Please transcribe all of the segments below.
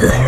Yeah.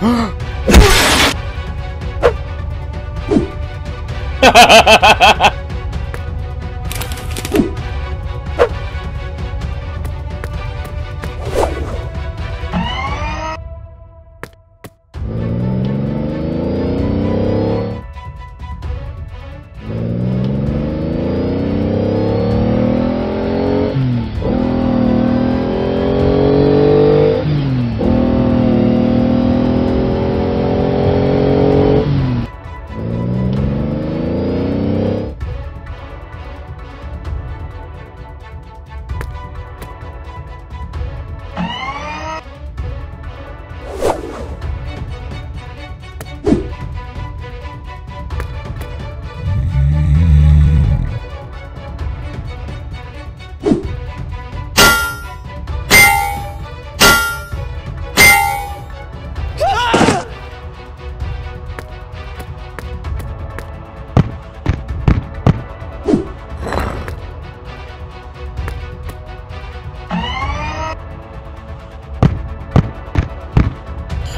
Ha ha ha ha ha!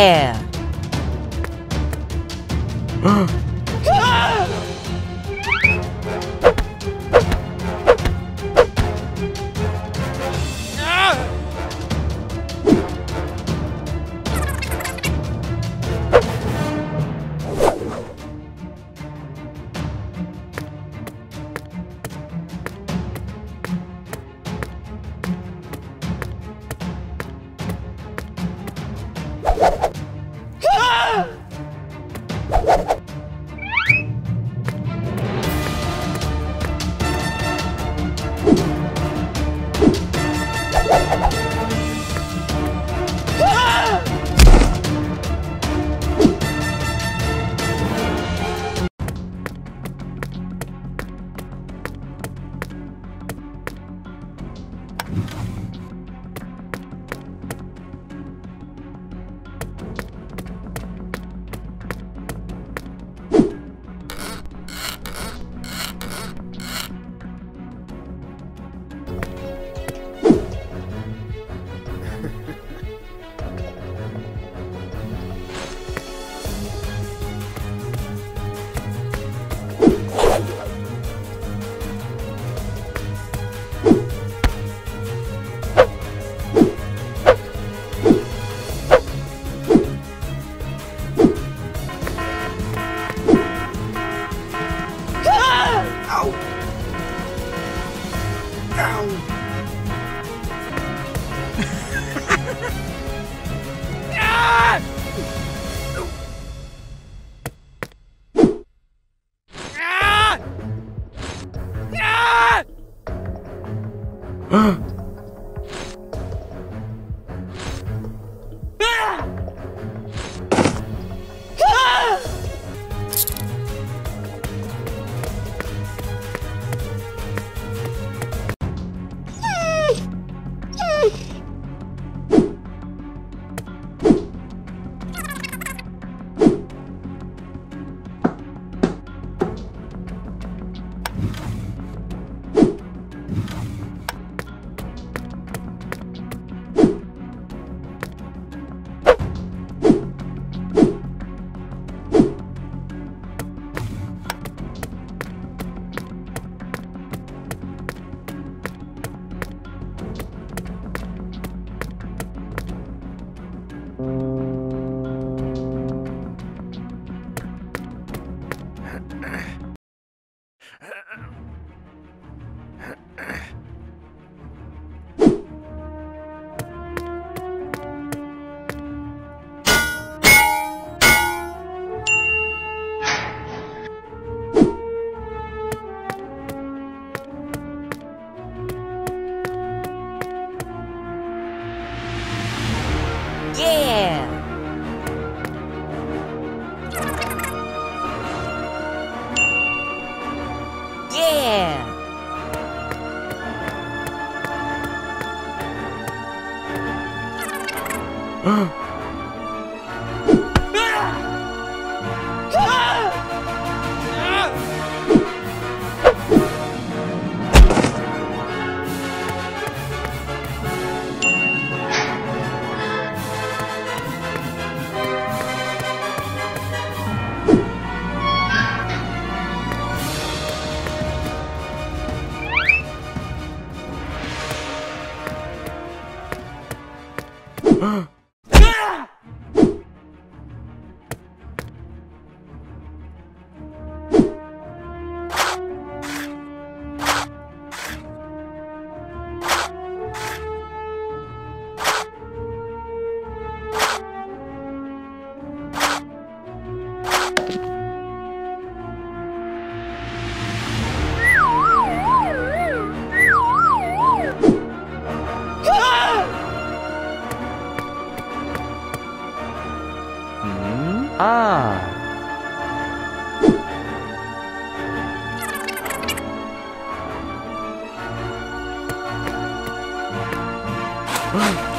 Yeah! 嗯。啊。嗯。